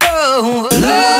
no. no.